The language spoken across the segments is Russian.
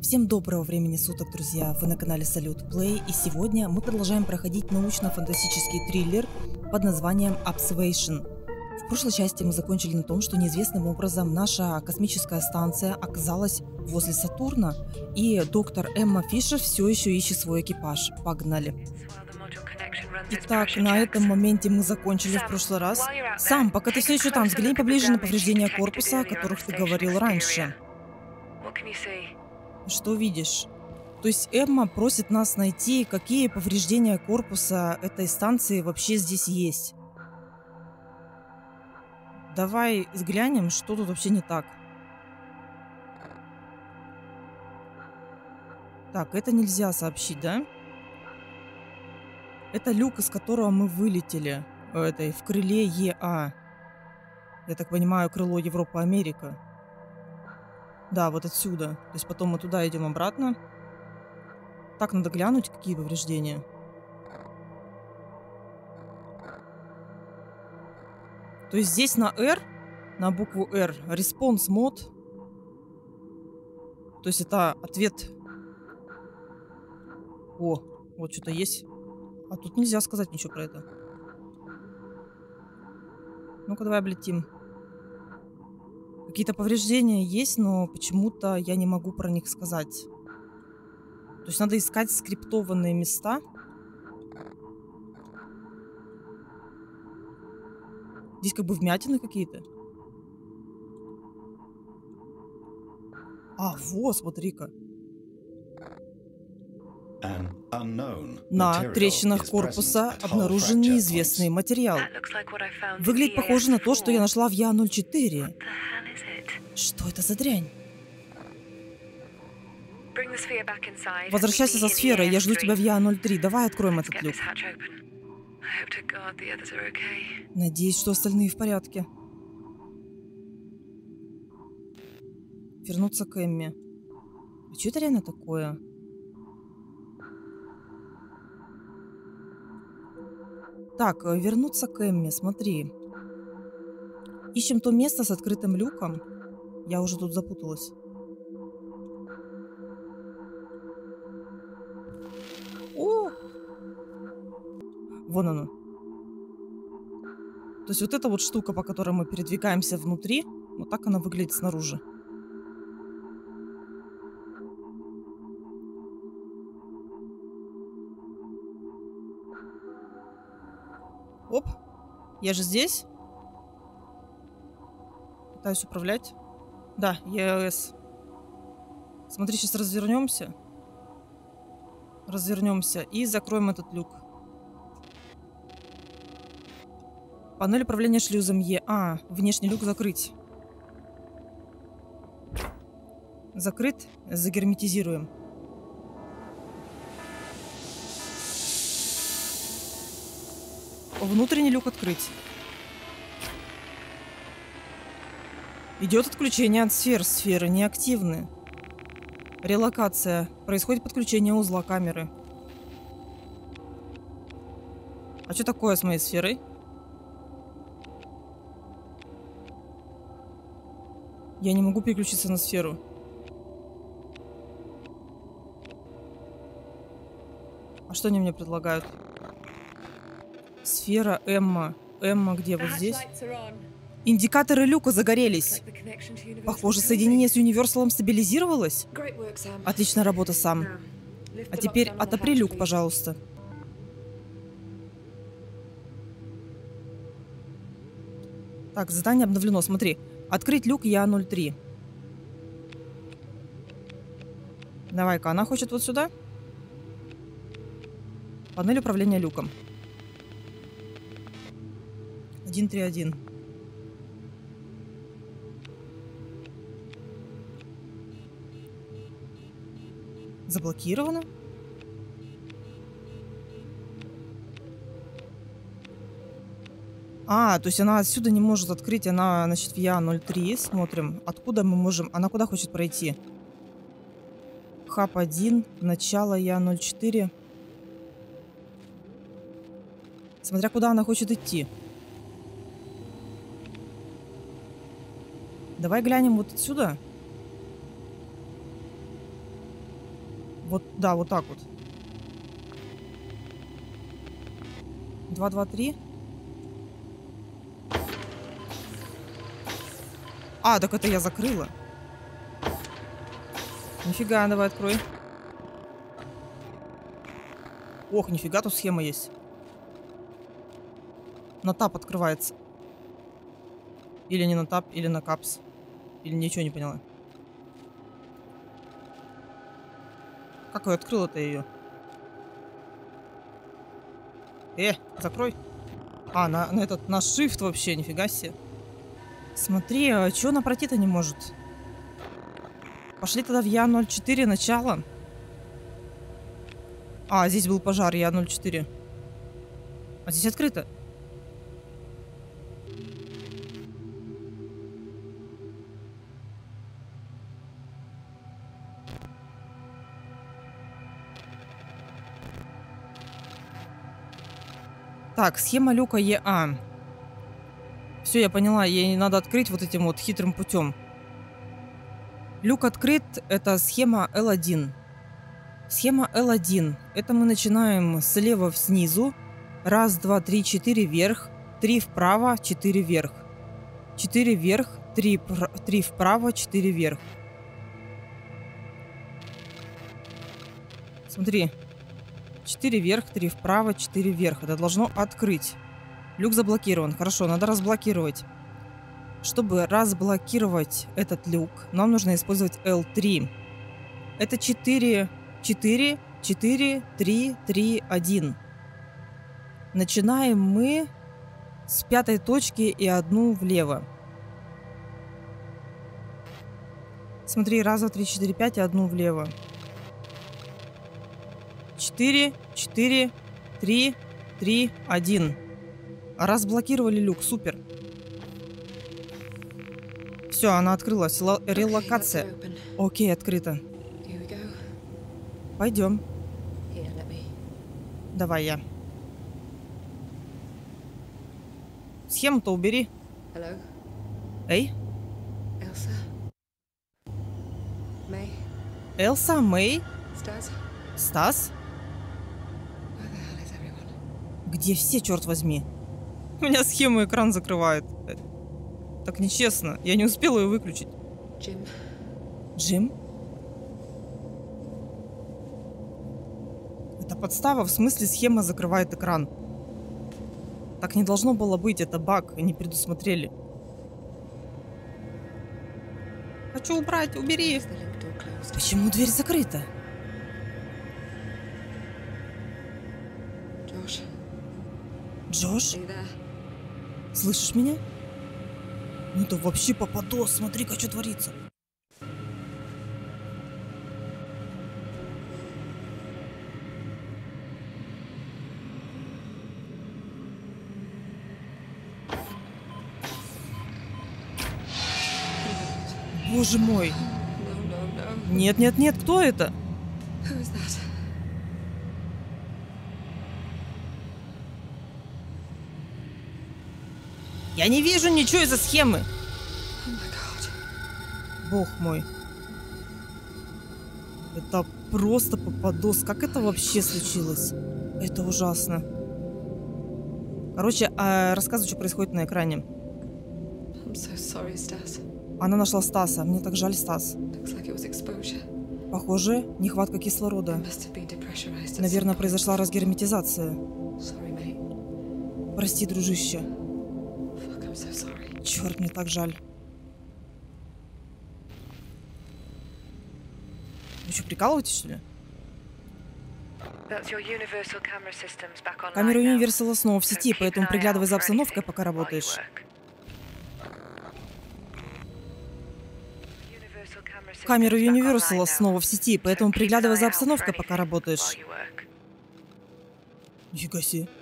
Всем доброго времени суток, друзья! Вы на канале Салют Play, и сегодня мы продолжаем проходить научно-фантастический триллер под названием Observation. В прошлой части мы закончили на том, что неизвестным образом наша космическая станция оказалась возле Сатурна, и доктор Эмма Фишер все еще ищет свой экипаж. Погнали! Итак, на этом моменте мы закончили в прошлый раз. Сам, пока ты все еще там, взгляни поближе на повреждения корпуса, о которых ты говорил раньше. Что видишь? То есть Эмма просит нас найти, какие повреждения корпуса этой станции вообще здесь есть. Давай взглянем, что тут вообще не так. Так, это нельзя сообщить, да? Это люк, из которого мы вылетели. Этой, в крыле ЕА. Я так понимаю, крыло Европа-Америка. Да, вот отсюда. То есть потом мы туда идем обратно. Так, надо глянуть, какие повреждения. То есть здесь на R, на букву R, response мод. То есть это ответ. О, вот что-то есть. А тут нельзя сказать ничего про это. Ну-ка, давай облетим. Какие-то повреждения есть, но почему-то я не могу про них сказать. То есть надо искать скриптованные места. Здесь как бы вмятины какие-то. А, вот, смотри-ка. На трещинах корпуса обнаружен неизвестный материал. Выглядит похоже на то, что я нашла в Я-04. Что это за дрянь? Возвращайся со сферой, я жду тебя в Я-03. Давай откроем этот люк. Надеюсь, что остальные в порядке. Вернуться к Эмме. А что это реально такое? Так, э, вернуться к Эмме, смотри. Ищем то место с открытым люком. Я уже тут запуталась. О! Вон оно. То есть вот эта вот штука, по которой мы передвигаемся внутри, вот так она выглядит снаружи. Оп, я же здесь. Пытаюсь управлять. Да, EOS. Смотри, сейчас развернемся. Развернемся и закроем этот люк. Панель управления шлюзом Е. А, внешний люк закрыть. Закрыт. Загерметизируем. Внутренний люк открыть. Идет отключение от сфер. Сферы неактивны. Релокация. Происходит подключение узла камеры. А что такое с моей сферой? Я не могу переключиться на сферу. А что они мне предлагают? Сфера Эмма. Эмма где? Вот здесь? Индикаторы люка загорелись. Похоже, соединение с Универсалом стабилизировалось. Отличная работа, сам. А теперь отопри люк, пожалуйста. Так, задание обновлено. Смотри. Открыть люк Я-03. Давай-ка, она хочет вот сюда. Панель управления люком. 131. Заблокировано? А, то есть она отсюда не может открыть, она, значит, в Я-03. Смотрим, откуда мы можем... Она куда хочет пройти? Хаб-1, начало Я-04. Смотря куда она хочет идти. Давай глянем вот отсюда. Вот, да, вот так вот. Два, два, три. А, так это я закрыла. Нифига, давай открой. Ох, нифига, тут схема есть. На тап открывается. Или не на тап, или на капс. Или ничего не поняла. Как я открыла-то ее? Э, закрой. А, на, на этот, на shift вообще, нифига себе. Смотри, а чего она пройти-то не может? Пошли тогда в Я-04 начало. А, здесь был пожар, Я-04. А здесь открыто. Так, схема люка ЕА. Все, я поняла, ей надо открыть вот этим вот хитрым путем. Люк открыт, это схема L1. Схема L1. Это мы начинаем слева снизу. Раз, два, три, четыре вверх. Три вправо, четыре вверх. Четыре вверх, три, три вправо, четыре вверх. Смотри, 4 вверх, 3 вправо, 4 вверх. Это должно открыть. Люк заблокирован. Хорошо, надо разблокировать. Чтобы разблокировать этот люк, нам нужно использовать L3. Это 4, 4, 4, 3, 3, 1. Начинаем мы с пятой точки и одну влево. Смотри, раз, два, три, четыре, пять и одну влево. 4, 4, 3, 3, 1. Разблокировали люк, супер. Все, она открылась. Л релокация. Окей, открыто. Пойдем. Давай я. Схему-то убери. Эй? Элса? Мэй? Элса, Мэй? Стас? Стас? Где все, черт возьми? У меня схему экран закрывает. Так нечестно. Я не успела ее выключить. Джим. Джим? Это подстава, в смысле схема закрывает экран. Так не должно было быть, это баг, не предусмотрели. Хочу убрать, убери. Почему дверь закрыта? Джош? Слышишь меня? Ну это вообще попадос, смотри-ка, что творится. Боже мой. Нет, нет, нет, кто это? Я не вижу ничего из-за схемы. Бог мой. Это просто попадос. Как это вообще случилось? Это ужасно. Короче, а, рассказывай, что происходит на экране. So sorry, Она нашла Стаса. Мне так жаль Стас. Like Похоже, нехватка кислорода. Наверное, произошла разгерметизация. Sorry, Прости, дружище. Черт, мне так жаль. Вы что, прикалываетесь, что ли? Камера Universal снова в сети, поэтому приглядывай за обстановкой, пока работаешь. Камера Universal снова в сети, поэтому приглядывай за обстановкой, пока работаешь. Нифига себе. А,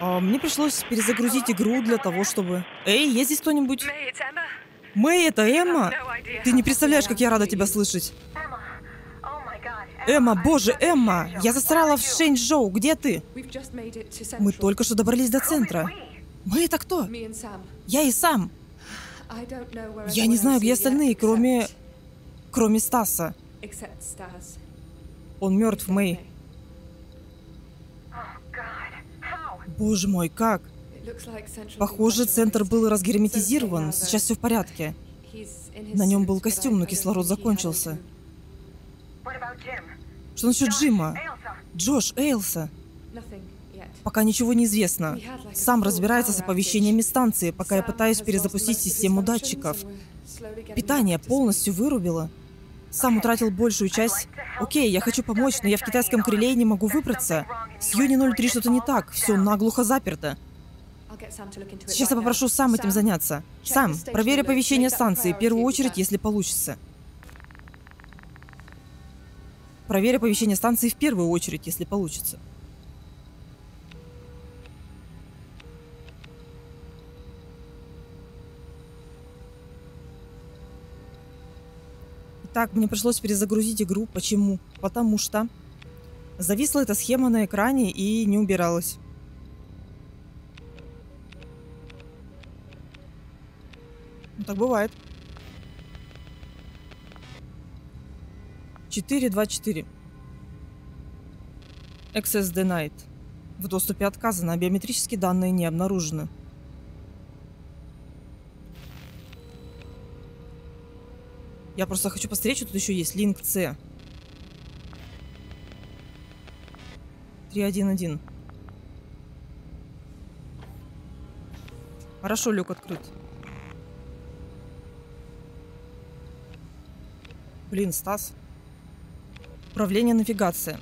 мне пришлось перезагрузить игру для того, чтобы... Эй, есть здесь кто-нибудь? Мэй, это Эмма? Ты не представляешь, как я рада тебя слышать. Эмма, боже, Эмма! Я застряла в Шэньчжоу. Где ты? Мы только что добрались до центра. Мы это кто? Я и сам. Я не знаю, где остальные, кроме... Кроме Стаса. Он мертв, Мэй. Боже мой, как? Похоже, центр был разгерметизирован. Сейчас все в порядке. На нем был костюм, но кислород закончился. Что насчет Джима? Джош, Эйлса? Пока ничего не известно. Сам разбирается с оповещениями станции, пока я пытаюсь перезапустить систему датчиков. Питание полностью вырубило. Сам утратил большую часть. Окей, я хочу помочь, но я в китайском крыле и не могу выбраться. С Юни 03 что-то не так, все наглухо заперто. Сейчас я попрошу сам этим заняться. Сам, проверь оповещение станции, в первую очередь, если получится. Проверь оповещение станции в первую очередь, если получится. Так, мне пришлось перезагрузить игру. Почему? Потому что зависла эта схема на экране и не убиралась. Ну, так бывает. 4.2.4. Access denied. В доступе отказано, биометрические данные не обнаружены. Я просто хочу посмотреть, что тут еще есть. Линк C. 3.1.1. Хорошо, люк открыт. Блин, Стас. Управление навигация.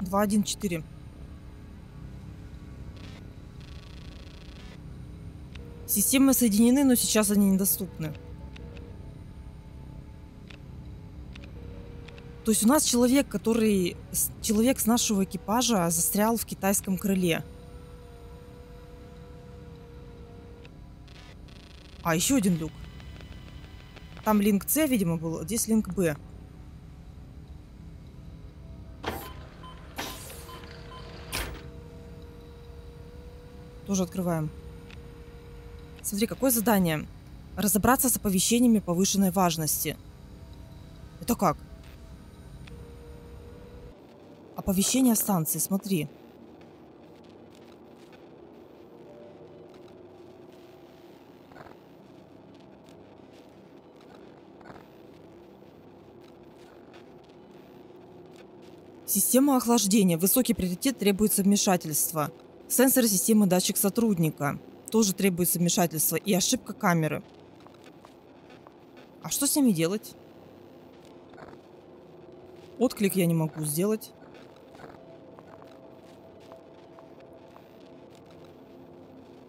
2.1.4. Системы соединены, но сейчас они недоступны. То есть у нас человек, который... Человек с нашего экипажа застрял в китайском крыле. А, еще один люк. Там линк С, видимо, был, а здесь линк Б. Тоже открываем. Смотри, какое задание? Разобраться с оповещениями повышенной важности. Это как? Оповещение станции, смотри. Система охлаждения. Высокий приоритет требуется вмешательства. Сенсор системы датчик сотрудника тоже требуется вмешательство. И ошибка камеры. А что с ними делать? Отклик я не могу сделать.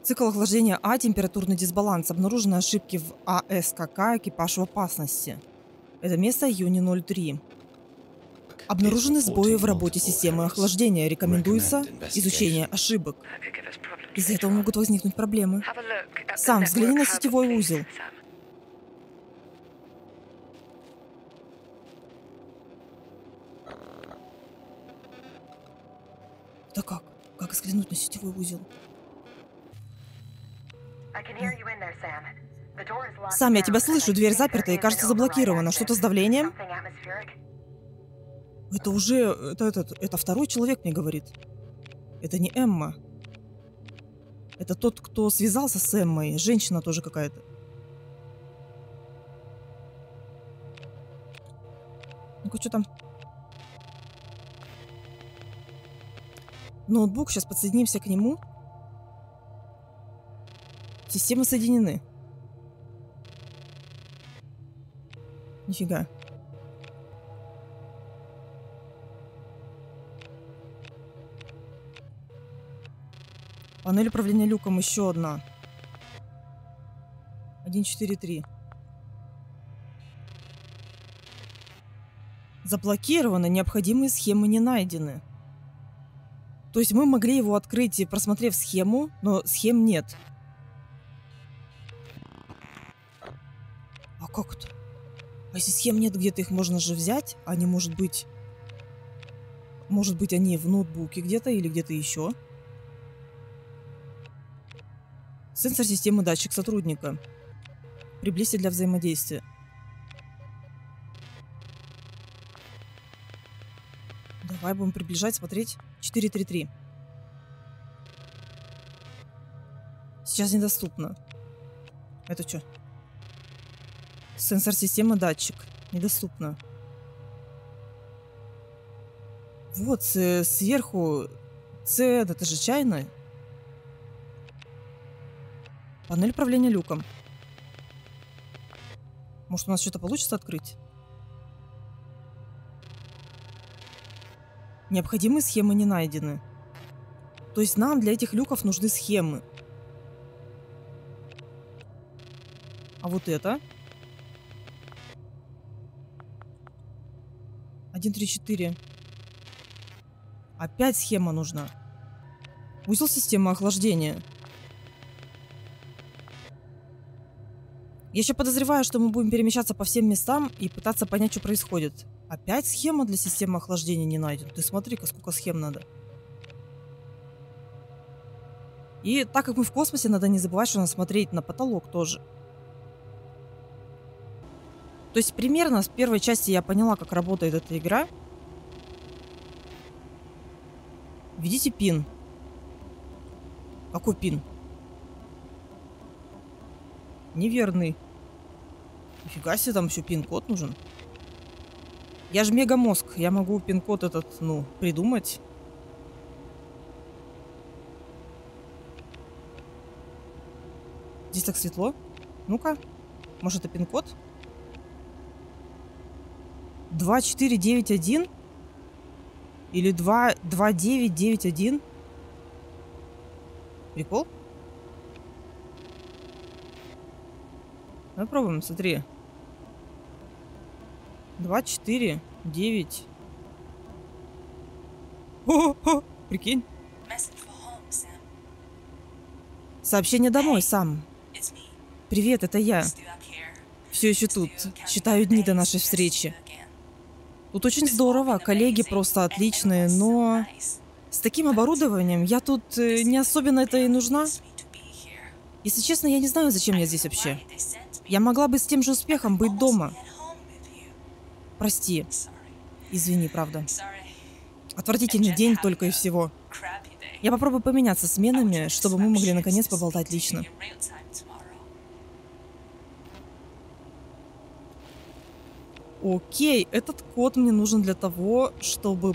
Цикл охлаждения А, температурный дисбаланс. Обнаружены ошибки в АСКК, экипаж в опасности. Это место Юни 03. Обнаружены сбои в работе системы охлаждения. Рекомендуется изучение ошибок. Из-за этого могут возникнуть проблемы. Сам взгляни на сетевой узел. Да как? Как взглянуть на сетевой узел? Сам, я тебя слышу, дверь заперта и кажется заблокирована. Что-то с давлением? Это уже... Это, это, это второй человек мне говорит. Это не Эмма. Это тот, кто связался с Эммой. Женщина тоже какая-то. Ну-ка, что там? Ноутбук, сейчас подсоединимся к нему. Системы соединены. Нифига. Панель управления люком еще одна. 1.4.3. Заблокированы, необходимые схемы не найдены. То есть мы могли его открыть, просмотрев схему, но схем нет. А как это? А если схем нет, где-то их можно же взять? Они, может быть... Может быть, они в ноутбуке где-то или где-то еще? Сенсор системы датчик сотрудника. Приблизьте для взаимодействия. Давай будем приближать, смотреть. 433. Сейчас недоступно. Это что? Сенсор системы датчик. Недоступно. Вот, сверху С, это же чайная. Панель управления люком. Может, у нас что-то получится открыть? Необходимые схемы не найдены. То есть нам для этих люков нужны схемы. А вот это? 1, 3, 4. Опять схема нужна. Узел системы охлаждения. Я еще подозреваю, что мы будем перемещаться по всем местам и пытаться понять, что происходит. Опять схема для системы охлаждения не найдена. Ты смотри-ка, сколько схем надо. И так как мы в космосе, надо не забывать, что надо смотреть на потолок тоже. То есть примерно с первой части я поняла, как работает эта игра. Введите пин. Какой пин? Неверный. Нифига себе, там еще пин-код нужен. Я же мегамозг, я могу пин-код этот, ну, придумать. Здесь так светло. Ну-ка, может это пин-код? 2491? Или 2, 2991? Прикол? Давай смотри. 2, 4, 9. О, о, прикинь. Сообщение домой, сам. Привет, это я. Все еще тут. Считаю дни до нашей встречи. Тут очень здорово, коллеги просто отличные, но с таким оборудованием я тут э, не особенно это и нужна. Если честно, я не знаю, зачем я здесь вообще. Я могла бы с тем же успехом быть дома. Прости. Извини, правда. Отвратительный день только и всего. Я попробую поменяться сменами, чтобы мы могли наконец поболтать лично. Окей, этот код мне нужен для того, чтобы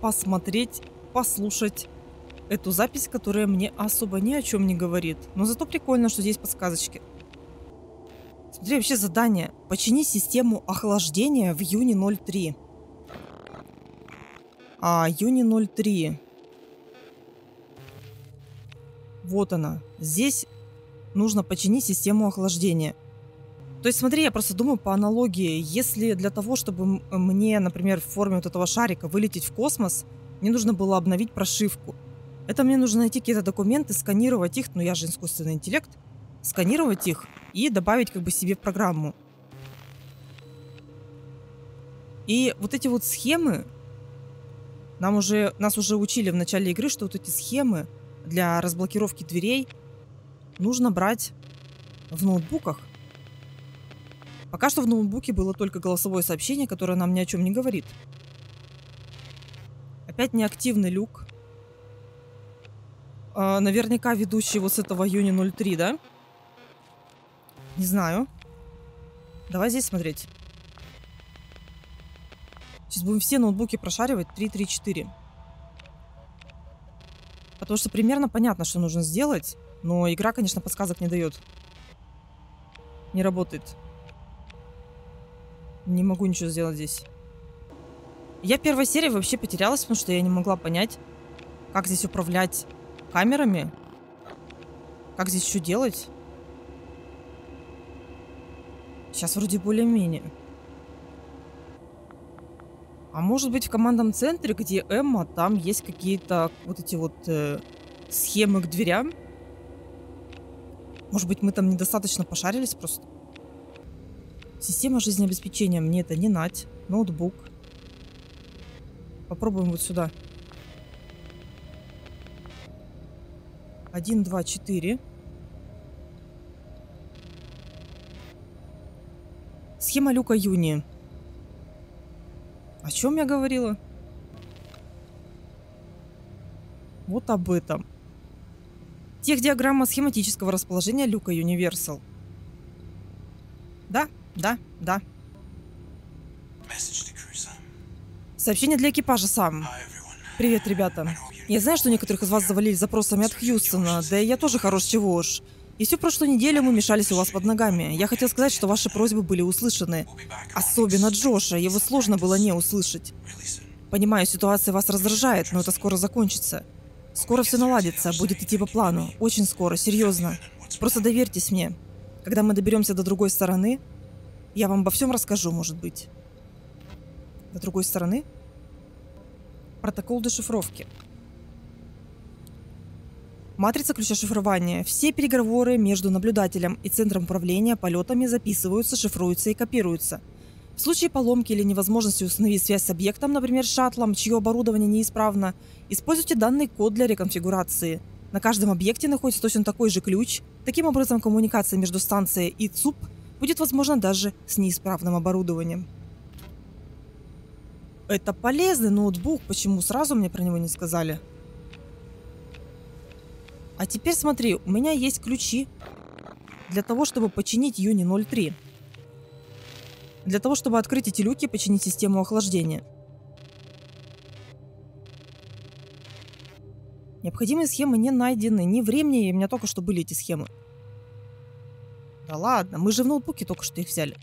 посмотреть, послушать эту запись, которая мне особо ни о чем не говорит. Но зато прикольно, что здесь подсказочки. Смотри, вообще задание. Почини систему охлаждения в июне 03. А, июне 03. Вот она. Здесь нужно починить систему охлаждения. То есть, смотри, я просто думаю по аналогии, если для того, чтобы мне, например, в форме вот этого шарика вылететь в космос, мне нужно было обновить прошивку. Это мне нужно найти какие-то документы, сканировать их, ну я же искусственный интеллект, сканировать их и добавить как бы себе в программу. И вот эти вот схемы, нам уже, нас уже учили в начале игры, что вот эти схемы для разблокировки дверей нужно брать в ноутбуках. Пока что в ноутбуке было только голосовое сообщение, которое нам ни о чем не говорит. Опять неактивный люк. А, наверняка ведущий вот с этого Юни 03, да? Не знаю. Давай здесь смотреть. Сейчас будем все ноутбуки прошаривать. 3, 3, 4. Потому что примерно понятно, что нужно сделать. Но игра, конечно, подсказок не дает. Не работает. Не могу ничего сделать здесь. Я в первой серии вообще потерялась, потому что я не могла понять, как здесь управлять камерами. Как здесь что делать. Сейчас вроде более-менее. А может быть в командном центре, где Эмма, там есть какие-то вот эти вот э, схемы к дверям? Может быть мы там недостаточно пошарились просто? Система жизнеобеспечения мне это не нать. Ноутбук. Попробуем вот сюда. Один, два, четыре. Схема люка Юни. О чем я говорила? Вот об этом. Техдиаграмма схематического расположения люка Universal. Да, да, да. Сообщение для экипажа сам. Привет, ребята. Я знаю, что некоторых из вас завалили запросами от Хьюстона, да и я тоже хорош чего уж. И всю прошлую неделю мы мешались у вас под ногами. Я хотел сказать, что ваши просьбы были услышаны. Особенно Джоша, его сложно было не услышать. Понимаю, ситуация вас раздражает, но это скоро закончится. Скоро все наладится, будет идти по плану. Очень скоро, серьезно. Просто доверьтесь мне. Когда мы доберемся до другой стороны, я вам обо всем расскажу, может быть. До другой стороны? Протокол дешифровки. Матрица ключа шифрования. Все переговоры между наблюдателем и центром управления полетами записываются, шифруются и копируются. В случае поломки или невозможности установить связь с объектом, например, шаттлом, чье оборудование неисправно, используйте данный код для реконфигурации. На каждом объекте находится точно такой же ключ. Таким образом, коммуникация между станцией и ЦУП будет возможна даже с неисправным оборудованием. Это полезный ноутбук, почему сразу мне про него не сказали? А теперь смотри, у меня есть ключи для того, чтобы починить Юни 03. Для того, чтобы открыть эти люки и починить систему охлаждения. Необходимые схемы не найдены. Ни времени, у меня только что были эти схемы. Да ладно, мы же в ноутбуке только что их взяли.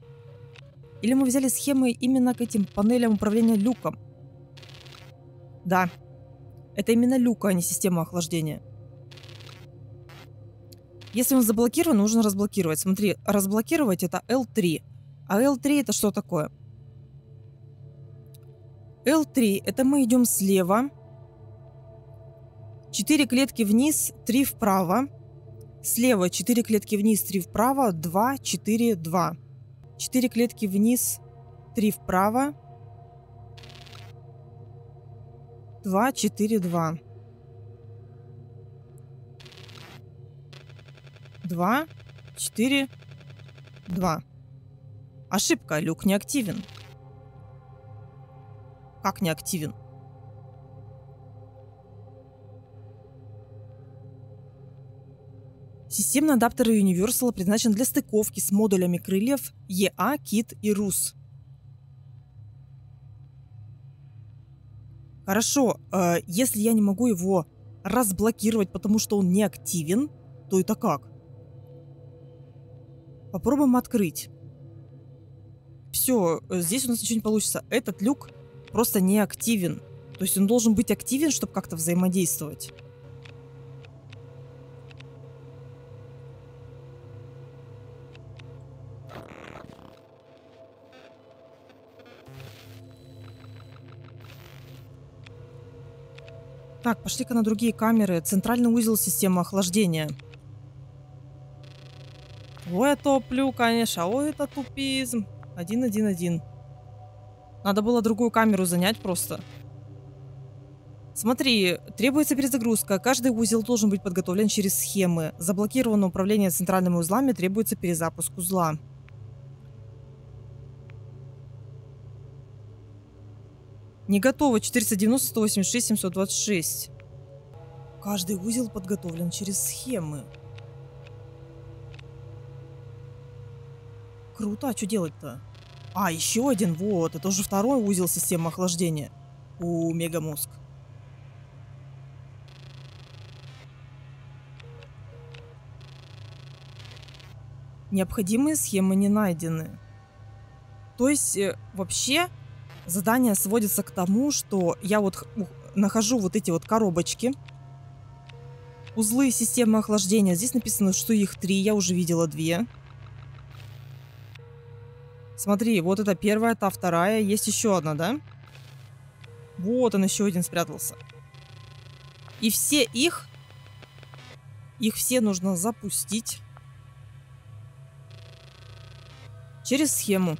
Или мы взяли схемы именно к этим панелям управления люком? Да. Это именно люка, а не система охлаждения. Если он заблокирован, нужно разблокировать. Смотри, разблокировать это L3. А L3 это что такое? L3 это мы идем слева. 4 клетки вниз, 3 вправо. Слева 4 клетки вниз, 3 вправо, 2, 4, 2. 4 клетки вниз, 3 вправо. 2, 4, 2. 2, 4, 2. Ошибка, люк не активен. Как не активен? Системный адаптер Universal предназначен для стыковки с модулями крыльев EA, KIT и RUS. Хорошо, э, если я не могу его разблокировать, потому что он не активен, то это как? Попробуем открыть. Все, здесь у нас ничего не получится. Этот люк просто не активен. То есть он должен быть активен, чтобы как-то взаимодействовать. Так, пошли-ка на другие камеры. Центральный узел системы охлаждения. Ой, топлю, конечно. Ой, это тупизм. Один, один, один. Надо было другую камеру занять просто. Смотри, требуется перезагрузка. Каждый узел должен быть подготовлен через схемы. Заблокированное управление центральными узлами требуется перезапуск узла. Не готово. 490, 186, 726. Каждый узел подготовлен через схемы. Круто, а что делать-то? А, еще один, вот, это уже второй узел системы охлаждения у Мегамозг. Необходимые схемы не найдены. То есть, э, вообще, задание сводится к тому, что я вот нахожу вот эти вот коробочки, узлы системы охлаждения. Здесь написано, что их три, я уже видела две. Смотри, вот это первая, та вторая. Есть еще одна, да? Вот он еще один спрятался. И все их... Их все нужно запустить. Через схему.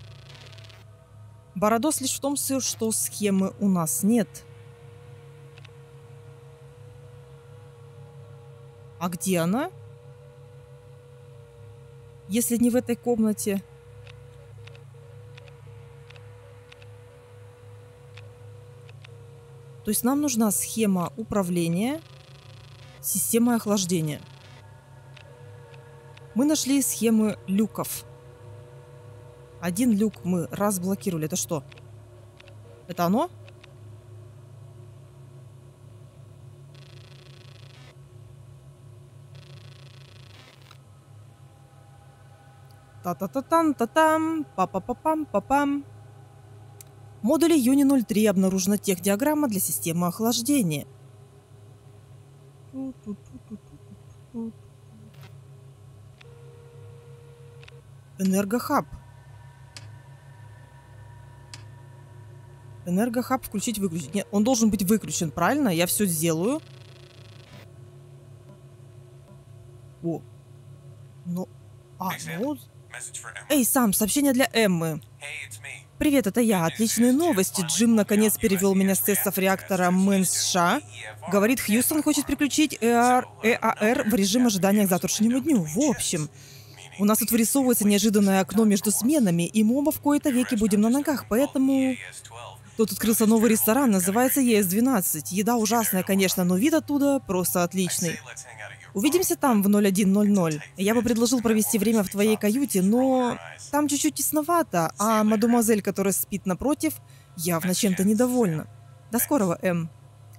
Бородос лишь в том, что схемы у нас нет. А где она? Если не в этой комнате, То есть нам нужна схема управления системой охлаждения. Мы нашли схемы люков. Один люк мы разблокировали. Это что? Это оно? Та-та-та-там, та-там, па-па-па-пам, па-пам. В модуле Юни 03 обнаружена техдиаграмма для системы охлаждения. Энергохаб. Энергохаб включить-выключить. Нет, он должен быть выключен, правильно? Я все сделаю. О. Ну, а, ну... Эй, сам, сообщение для Эммы. Привет, это я. Отличные новости. Джим наконец перевел меня с тестов реактора МНСШ. Говорит, Хьюстон хочет приключить ЭАР, ЭАР в режим ожидания к завтрашнему дню. В общем, у нас тут вырисовывается неожиданное окно между сменами, и мы оба в кои-то веки будем на ногах, поэтому... Тут открылся новый ресторан, называется ЕС-12. Еда ужасная, конечно, но вид оттуда просто отличный. Увидимся там в 01.00. Я бы предложил провести время в твоей каюте, но там чуть-чуть тесновато, а мадемуазель, которая спит напротив, явно чем-то недовольна. До скорого, М.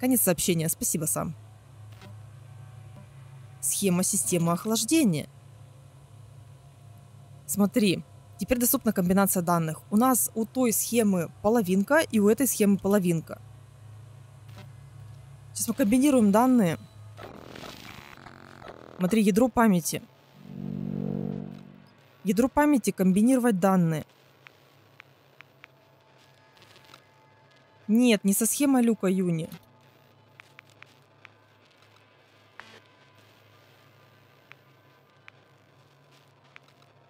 Конец сообщения. Спасибо сам. Схема системы охлаждения. Смотри, теперь доступна комбинация данных. У нас у той схемы половинка и у этой схемы половинка. Сейчас мы комбинируем данные. Смотри, ядро памяти. Ядро памяти комбинировать данные. Нет, не со схемой люка Юни.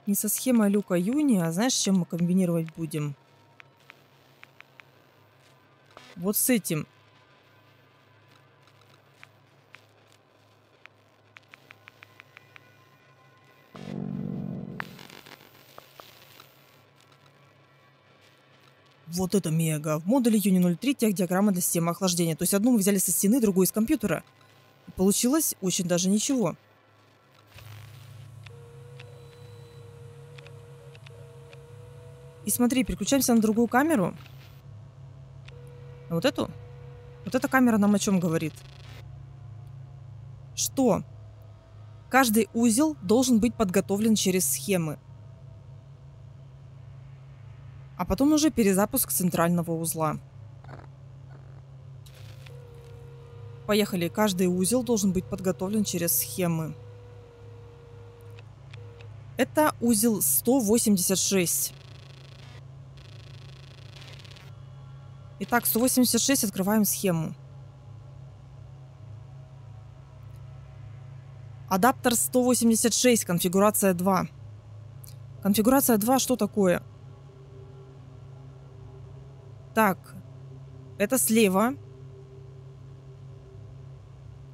Не со схемой люка Юни, а знаешь, чем мы комбинировать будем? Вот с этим. Вот это мега. В модуле Uni 03 техдиаграмма для системы охлаждения. То есть одну мы взяли со стены, другую из компьютера. получилось очень даже ничего. И смотри, переключаемся на другую камеру. Вот эту? Вот эта камера нам о чем говорит? Что? Каждый узел должен быть подготовлен через схемы а потом уже перезапуск центрального узла. Поехали. Каждый узел должен быть подготовлен через схемы. Это узел 186. Итак, 186 открываем схему. Адаптер 186, конфигурация 2. Конфигурация 2 что такое? Так, это слева.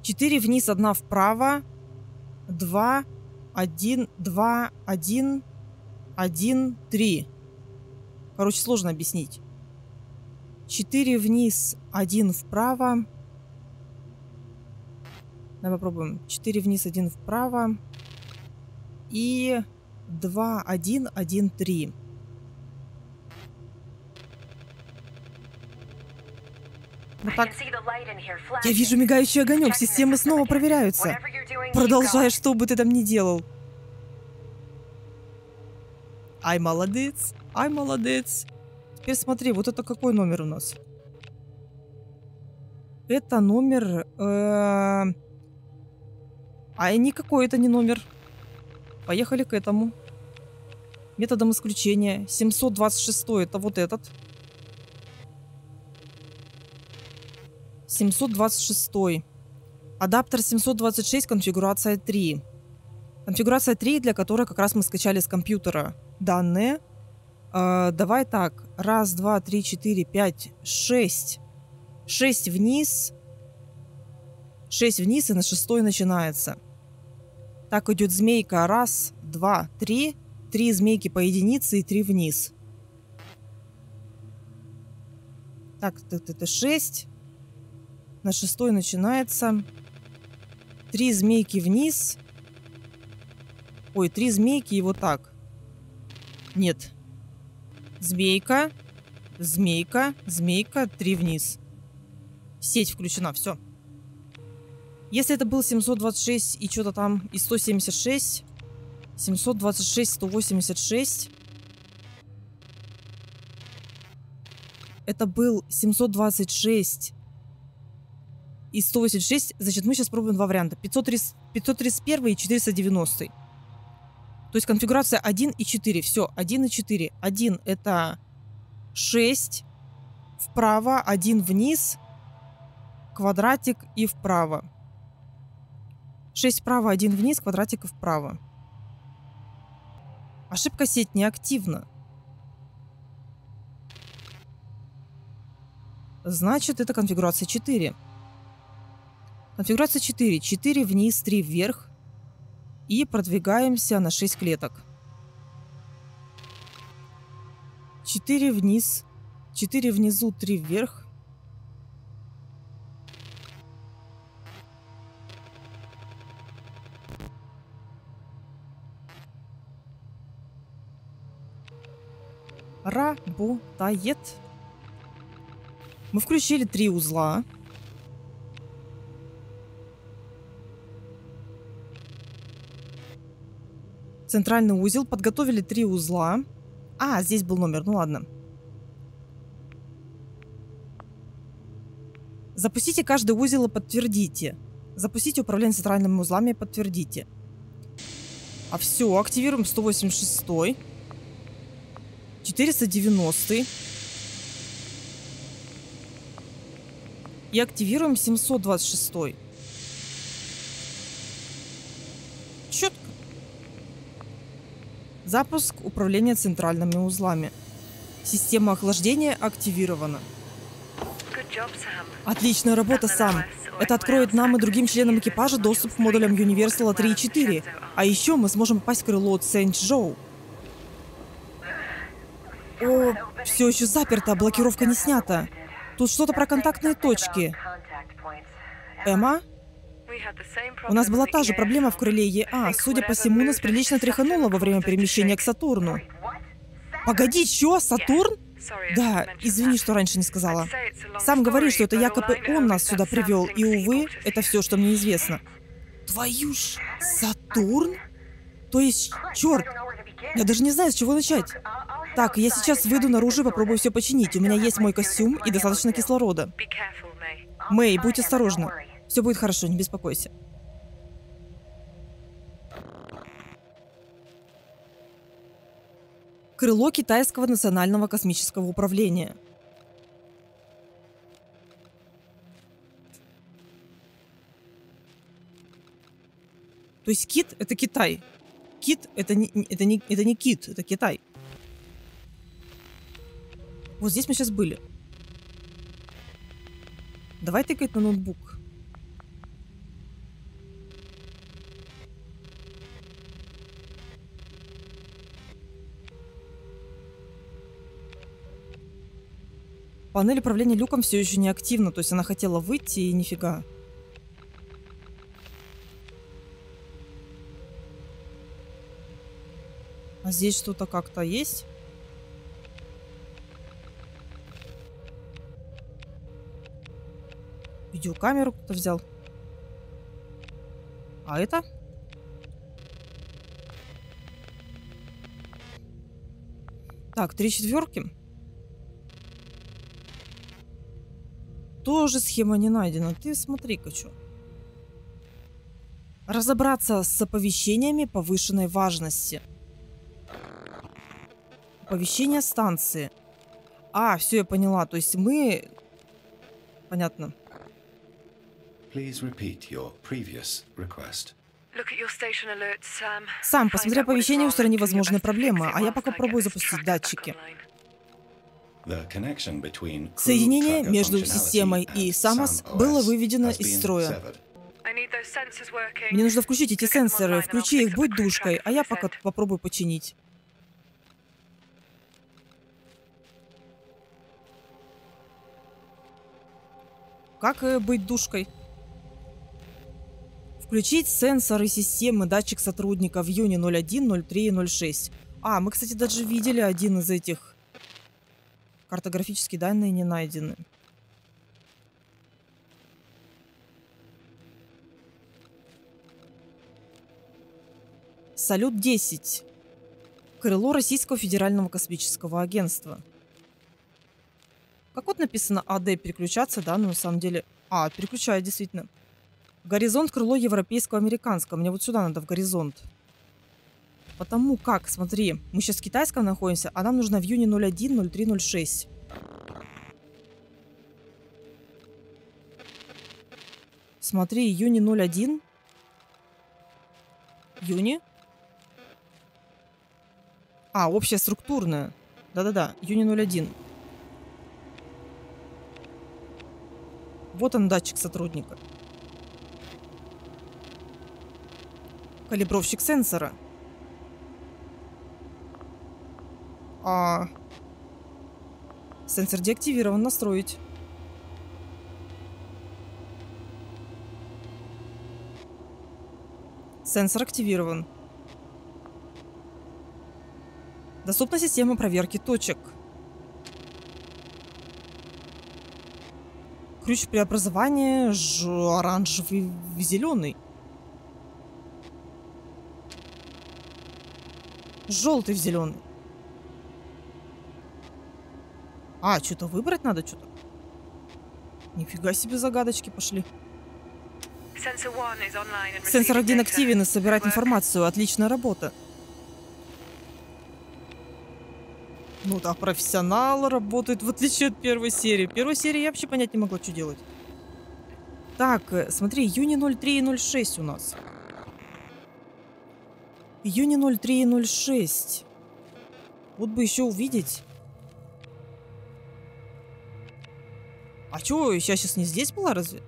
Четыре вниз, одна вправо. Два, один, два, один, один, три. Короче, сложно объяснить. Четыре вниз, один вправо. Давай попробуем. Четыре вниз, один вправо. И два, один, один, три. Вот так. Я вижу мигающий огонек. Системы снова проверяются. Продолжай, что бы ты там ни делал. Ай, молодец. Ай, молодец. Теперь смотри, вот это какой номер у нас? Это номер... Э... А никакой это не номер. Поехали к этому. Методом исключения. 726 это вот этот. 726. Адаптер 726, конфигурация 3. Конфигурация 3, для которой как раз мы скачали с компьютера данные. Э, давай так. Раз, два, три, четыре, пять, шесть. Шесть вниз. Шесть вниз и на шестой начинается. Так идет змейка. Раз, два, три. Три змейки по единице и три вниз. Так, это, 6. На шестой начинается. Три змейки вниз. Ой, три змейки и вот так. Нет. Змейка, змейка, змейка, три вниз. Сеть включена, все. Если это был 726 и что-то там, и 176, 726, 186, это был 726 и 186, значит, мы сейчас пробуем два варианта. 530, 531 и 490. То есть конфигурация 1 и 4. Все, 1 и 4. 1 это 6 вправо, 1 вниз, квадратик и вправо. 6 вправо, 1 вниз, квадратик и вправо. Ошибка сеть неактивна. Значит, это конфигурация 4. Конфигурация 4. 4 вниз, 3 вверх. И продвигаемся на 6 клеток. 4 вниз, 4 внизу, 3 вверх. Работает. Мы включили три узла. Центральный узел. Подготовили три узла. А, здесь был номер. Ну ладно. Запустите каждый узел и подтвердите. Запустите управление центральными узлами и подтвердите. А все, активируем 186. 490. И активируем 726. Запуск управления центральными узлами. Система охлаждения активирована. Отличная работа, Сам. Это откроет нам и другим членам экипажа доступ к модулям Universal 3 и 4. А еще мы сможем попасть в крыло Сент-Джоу. О, все еще заперто, блокировка не снята. Тут что-то про контактные точки. Эмма? У нас была та же проблема в крыле ЕА. Судя по всему, нас прилично тряхануло во время перемещения к Сатурну. Погоди, чё, Сатурн? Да, извини, что раньше не сказала. Сам говорит, что это якобы он нас сюда привел, и, увы, это все, что мне известно. Твою ж, Сатурн? То есть, черт, я даже не знаю, с чего начать. Так, я сейчас выйду наружу и попробую все починить. У меня есть мой костюм и достаточно кислорода. Мэй, будь осторожна. Все будет хорошо, не беспокойся. Крыло Китайского национального космического управления. То есть кит — это Китай. Кит — это не, это, не, это не кит, это Китай. Вот здесь мы сейчас были. Давай тыкать на ноутбук. Панель управления люком все еще не активна, то есть она хотела выйти и нифига. А здесь что-то как-то есть? Видеокамеру кто-то взял. А это? Так, три четверки. Тоже схема не найдена. Ты смотри-ка, что. Разобраться с оповещениями повышенной важности. Оповещение станции. А, все, я поняла. То есть мы... Понятно. Сам, посмотри оповещение, устрани возможные проблемы, а я пока пробую запустить датчики. Соединение между системой и SAMAS было выведено из строя. Мне нужно включить эти сенсоры, включи их, будь душкой, а я пока попробую починить. Как э, быть душкой? Включить сенсоры системы датчик сотрудника в июне 01, 03 и 06. А, мы, кстати, даже видели один из этих. Картографические данные не найдены. Салют-10. Крыло Российского федерального космического агентства. Как вот написано АД переключаться, да, но на самом деле... А, переключает, действительно. Горизонт крыло европейского американского. Мне вот сюда надо в горизонт. Потому как, смотри, мы сейчас в китайском находимся, а нам нужно в июне 01, 03, 06. Смотри, июне 01. Июне. А, общая структурная. Да-да-да, июне 01. Вот он, датчик сотрудника. Калибровщик сенсора. А... Сенсор деактивирован. Настроить. Сенсор активирован. Доступна система проверки точек. Ключ преобразования ж... оранжевый в зеленый. Желтый в зеленый. А, что-то выбрать надо, что-то. Нифига себе загадочки пошли. Сенсор один активен и собирает информацию. Отличная работа. Ну да, профессионал работает, в отличие от первой серии. Первой серии я вообще понять не могла, что делать. Так, э, смотри, июня 03 и 06 у нас. Июня 03 и 06. Вот бы еще увидеть. А чё, я сейчас не здесь была разве?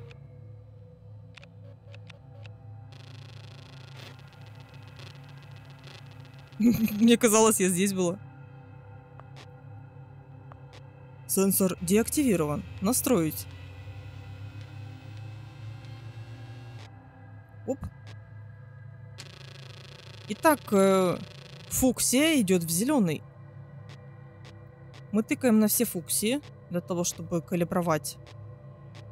Мне казалось, я здесь была. Сенсор деактивирован. Настроить. Оп. Итак, э, фуксия идет в зеленый. Мы тыкаем на все фуксии для того, чтобы калибровать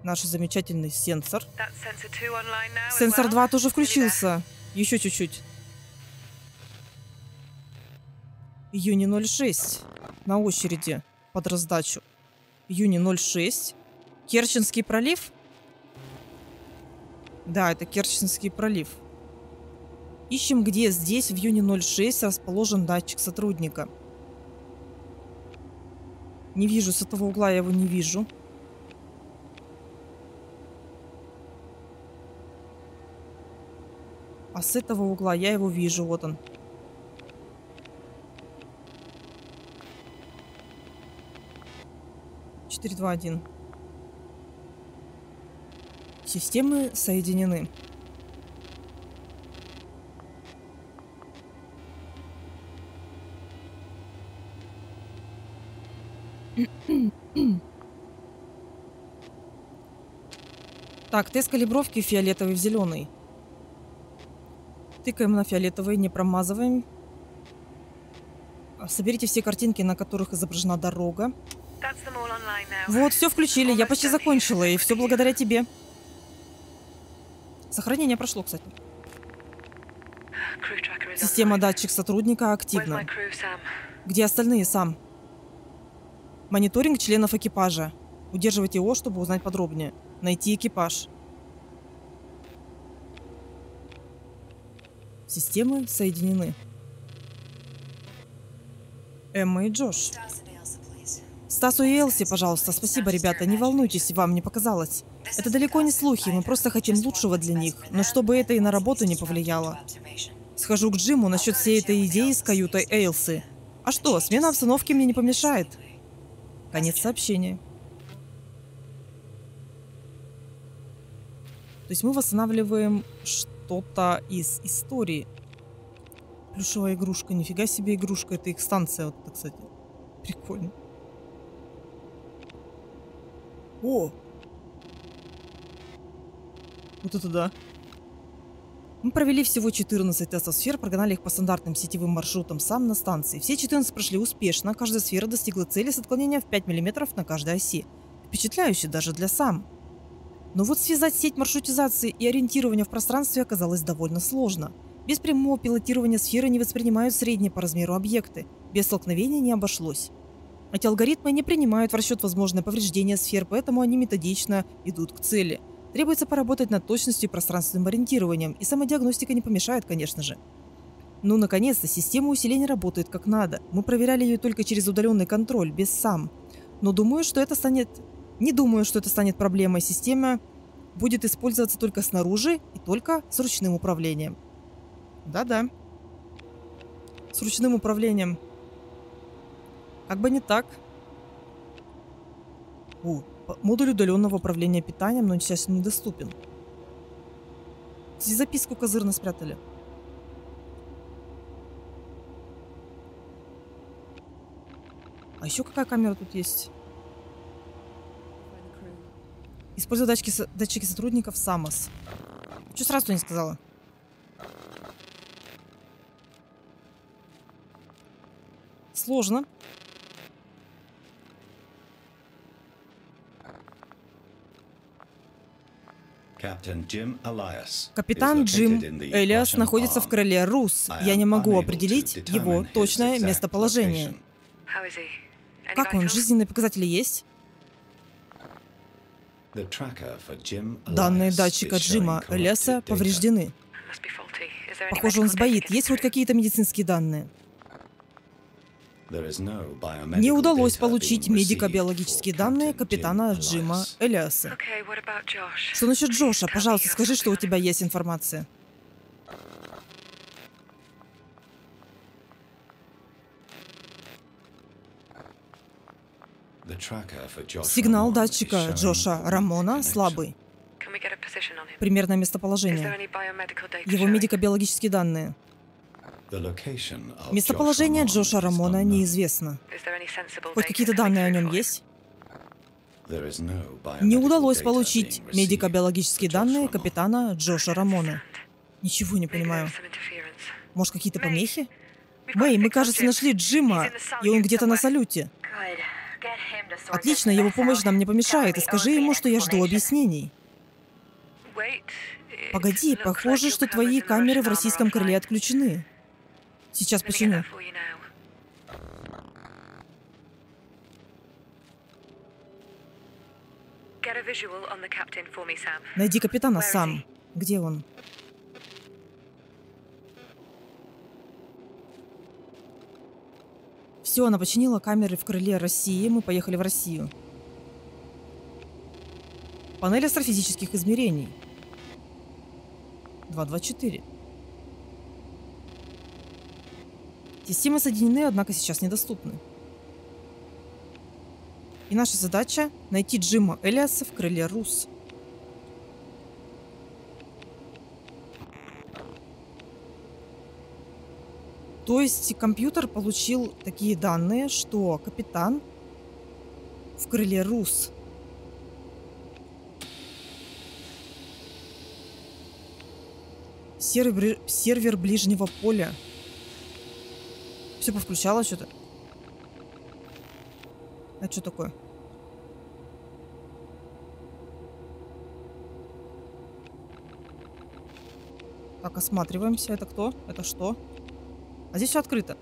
наш замечательный сенсор. Сенсор 2 тоже включился. Еще чуть-чуть. Июни 06 на очереди под раздачу. Июни 06. Керченский пролив? Да, это Керченский пролив. Ищем, где здесь в июне 06 расположен датчик сотрудника. Не вижу, с этого угла я его не вижу. А с этого угла я его вижу, вот он. Четыре, два, один. Системы соединены. Так, тест калибровки фиолетовый в зеленый. Тыкаем на фиолетовый, не промазываем. Соберите все картинки, на которых изображена дорога. Вот, все включили, я почти закончила, и все благодаря тебе. Сохранение прошло, кстати. Система датчик сотрудника активна. Где остальные, сам? Мониторинг членов экипажа. Удерживайте его, чтобы узнать подробнее. Найти экипаж. Системы соединены. Эмма и Джош. Стасу и Элси, пожалуйста. Спасибо, ребята. Не волнуйтесь, вам не показалось. Это далеко не слухи, мы просто хотим лучшего для них. Но чтобы это и на работу не повлияло. Схожу к Джиму насчет всей этой идеи с каютой Эйлсы. А что, смена обстановки мне не помешает. Конец сообщения. То есть мы восстанавливаем что-то из истории. Плюшевая игрушка. Нифига себе игрушка. Это их станция, вот это, кстати. Прикольно. О! Вот это да. Мы провели всего 14 тестов сфер, прогнали их по стандартным сетевым маршрутам сам на станции. Все 14 прошли успешно, каждая сфера достигла цели с отклонением в 5 мм на каждой оси. Впечатляюще даже для сам. Но вот связать сеть маршрутизации и ориентирования в пространстве оказалось довольно сложно. Без прямого пилотирования сферы не воспринимают средние по размеру объекты. Без столкновения не обошлось. Эти алгоритмы не принимают в расчет возможное повреждение сфер, поэтому они методично идут к цели. Требуется поработать над точностью и пространственным ориентированием, и самодиагностика не помешает, конечно же. Ну, наконец-то, система усиления работает как надо. Мы проверяли ее только через удаленный контроль, без сам. Но думаю, что это станет... Не думаю, что это станет проблемой. Система будет использоваться только снаружи и только с ручным управлением. Да-да. С ручным управлением. Как бы не так. О, модуль удаленного управления питанием, но сейчас недоступен. Здесь записку козырно спрятали. А еще какая камера тут есть? Используя датчики, датчики сотрудников САМОС. Что сразу не сказала? Сложно. Капитан Джим Элиас находится в крыле Рус. Я не могу определить его точное местоположение. Как он? Жизненные показатели есть? Данные датчика Джима Элиаса повреждены. Похоже, он сбоит. Есть хоть какие-то медицинские данные? Не удалось получить медико-биологические данные капитана Джима Элиаса. Что насчет Джоша? Пожалуйста, скажи, что у тебя есть информация. Сигнал датчика Джоша Рамона слабый. Примерное местоположение. Его медико-биологические данные. Местоположение Джоша Рамона неизвестно. Хоть какие-то данные о нем есть? Не удалось получить медико-биологические данные капитана Джоша Рамона. Ничего не понимаю. Может, какие-то помехи? Мэй, мы, кажется, нашли Джима, и он где-то на салюте. Отлично, его помощь нам не помешает, и скажи ему, что я жду объяснений. Погоди, похоже, что твои камеры в российском крыле отключены. Сейчас починю. Найди капитана сам. Где он? Все, она починила камеры в крыле России. Мы поехали в Россию. Панель астрофизических измерений. 224. Системы соединены, однако сейчас недоступны. И наша задача — найти Джима Элиаса в крыле Рус. То есть компьютер получил такие данные, что капитан в крыле Рус. Сервер, сервер ближнего поля все повключало что-то. А что такое? Так, осматриваемся. Это кто? Это что? А здесь все открыто.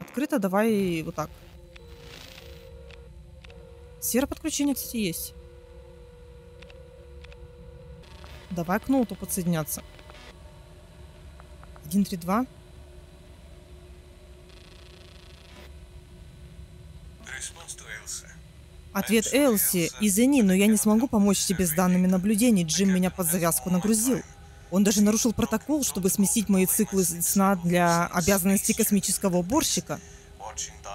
Открыто, давай вот так. Сфера подключения, кстати, есть. Давай к ноуту подсоединяться. 1, 3, 2. Ответ Элси. Извини, но я не смогу помочь тебе с данными наблюдений. Джим меня под завязку нагрузил. Он даже нарушил протокол, чтобы сместить мои циклы сна для обязанностей космического уборщика.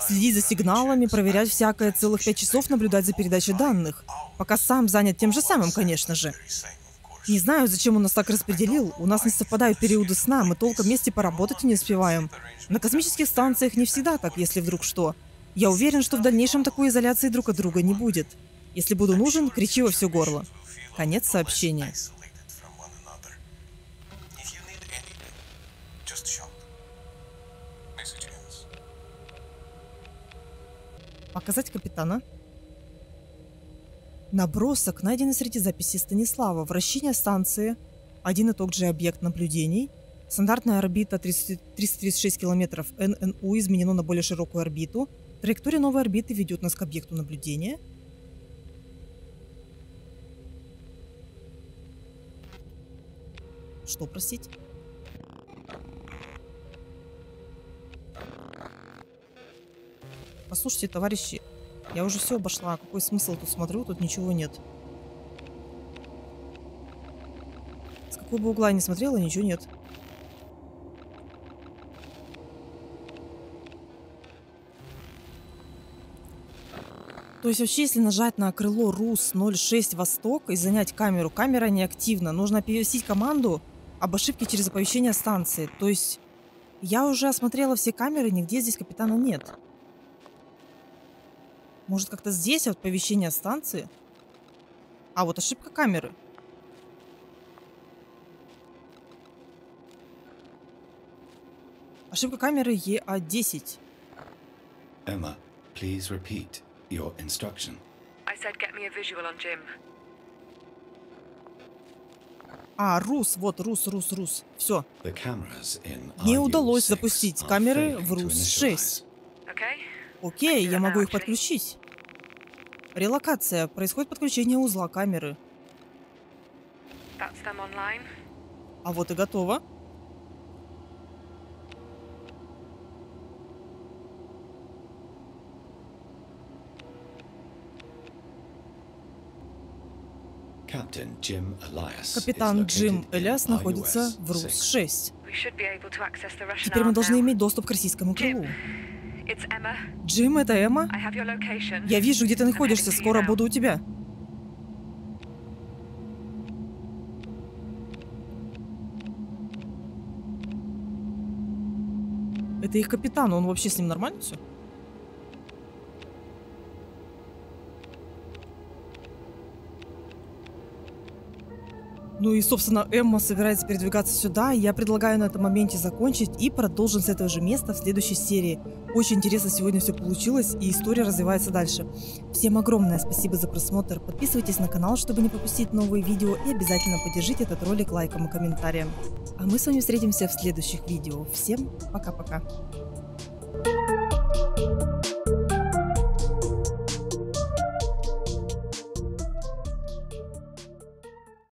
Следить за сигналами, проверять всякое целых пять часов, наблюдать за передачей данных. Пока сам занят тем же самым, конечно же. Не знаю, зачем он нас так распределил. У нас не совпадают периоды сна, мы толком вместе поработать не успеваем. На космических станциях не всегда так, если вдруг что. Я уверен, что в дальнейшем такой изоляции друг от друга не будет. Если буду нужен, кричи во все горло. Конец сообщения. Показать капитана. Набросок, найденный среди записей Станислава. Вращение станции. Один и тот же объект наблюдений. Стандартная орбита 30, 336 километров ННУ изменено на более широкую орбиту. Траектория новой орбиты ведет нас к объекту наблюдения. Что, простите? Послушайте, товарищи, я уже все обошла. Какой смысл тут смотрю? Тут ничего нет. С какого бы угла я не смотрела, ничего нет. То есть вообще, если нажать на крыло РУС 06 Восток и занять камеру, камера неактивна. Нужно оповестить команду об ошибке через оповещение станции. То есть я уже осмотрела все камеры, нигде здесь капитана нет. Может, как-то здесь оповещение станции? А, вот ошибка камеры. Ошибка камеры ЕА-10. Emma, please repeat your instruction. I said get me a visual on Jim. А, Рус, вот Рус, Рус, Рус. Все. Не удалось RU6 запустить камеры в to РУС-6. Окей, я могу их подключить. Релокация. Происходит подключение узла камеры. А вот и готово. Капитан Джим Элиас находится в RUS-6. РУС-6. We should be able to access the Russian Теперь мы должны иметь доступ к российскому крылу. Джим, это Эмма? Я вижу, где ты находишься. Скоро буду у тебя. Это их капитан, он вообще с ним нормально все? Ну и, собственно, Эмма собирается передвигаться сюда. Я предлагаю на этом моменте закончить и продолжим с этого же места в следующей серии. Очень интересно сегодня все получилось, и история развивается дальше. Всем огромное спасибо за просмотр. Подписывайтесь на канал, чтобы не пропустить новые видео, и обязательно поддержите этот ролик лайком и комментарием. А мы с вами встретимся в следующих видео. Всем пока-пока.